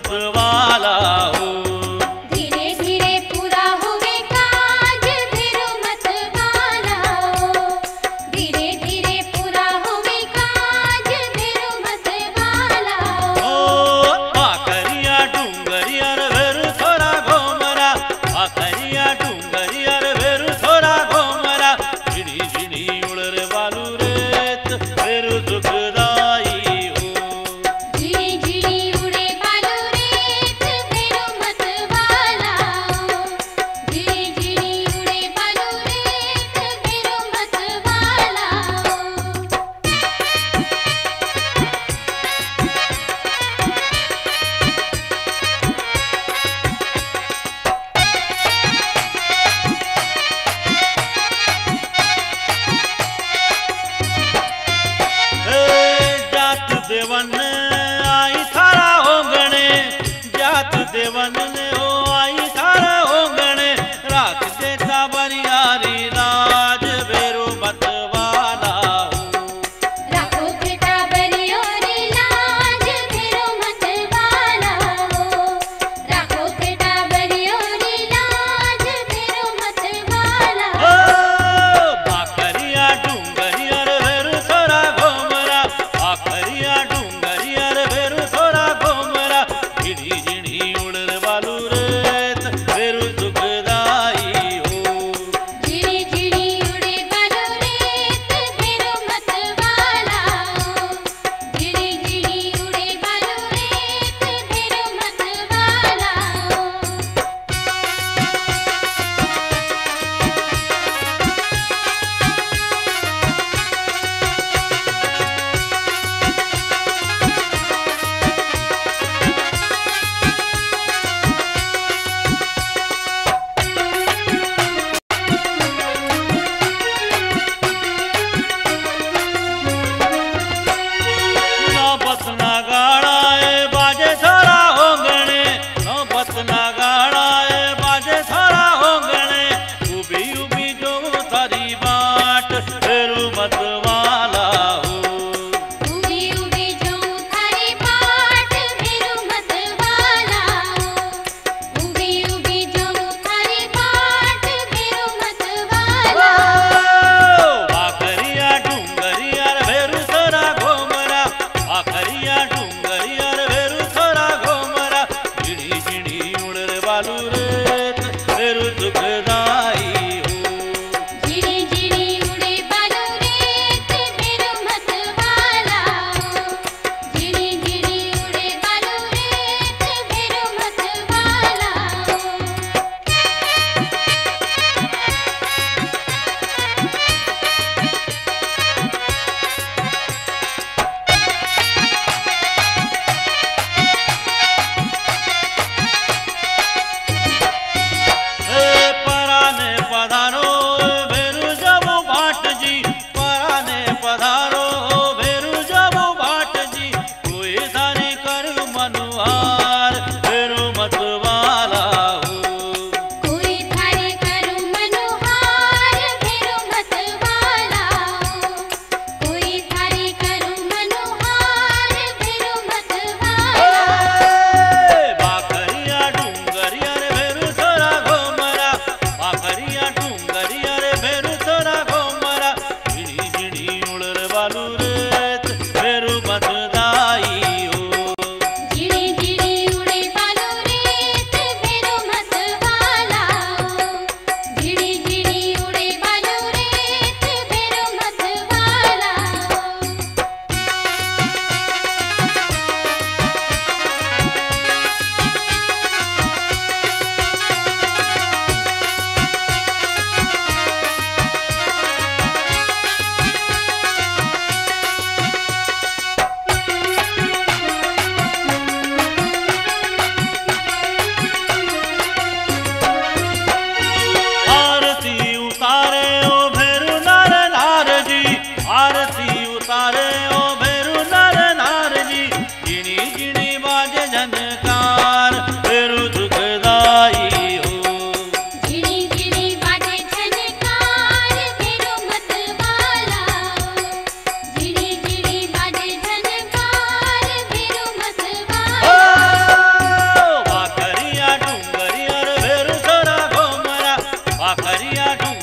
子 தேவன் जीवा மையாடும்